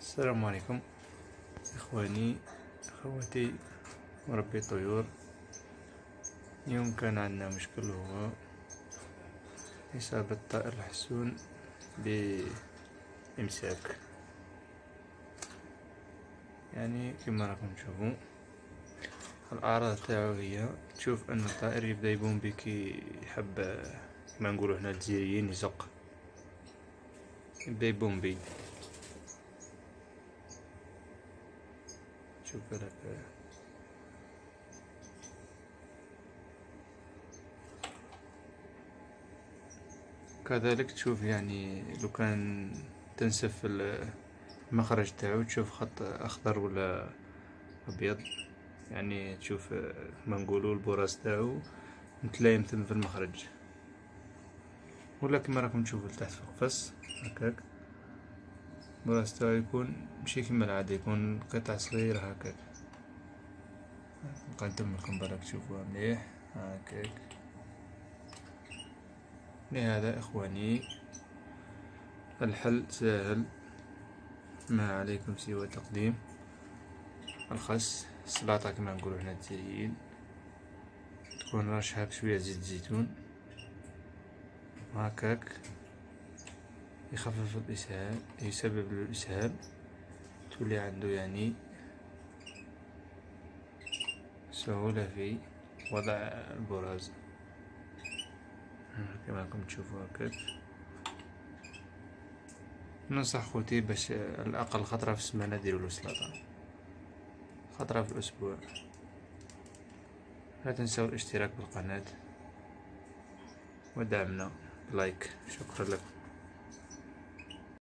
السلام عليكم. إخواني أخواتي مربي طيور. اليوم كان عندنا مشكل هو إصابة طائر الحسون بإمساك يعني كما راكم تشوفوا الأعراض تاعو هي تشوف أن الطائر يبدأ يبوم بك يحب كما نقولو هنا الجزائريين يزق يبدأ يبوم بي. لك كذلك تشوف يعني لو كان تنسف المخرج تاعو تشوف خط أخضر ولا أبيض. يعني تشوف ما نقولوا البراز تاعو متلايم في المخرج. ولا كما راكم تشوفوا لتحت في القفص هكاك. تاعو يكون ماشي كيما العادة يكون قطع صغيرة هكاك. نقدم لكم برك تشوفوها مليح هكاك. لهذا إخواني الحل سهل ما عليكم سوى تقديم الخس السلاطة كما نقولو حنا الجزائريين تكون رشها بشوية زيت زيتون. هكاك. يخفف الإسهال يسبب الإسهال تولي عنده يعني سهولة في وضع البراز. كما راكم تشوفوا هكاك. ننصح خوتي باش الأقل خطرة في السمانة ديرولو سلاطة. خطرة في الأسبوع. لا تنسوا الاشتراك بالقناة. ودعمنا. بلايك شكرا لكم.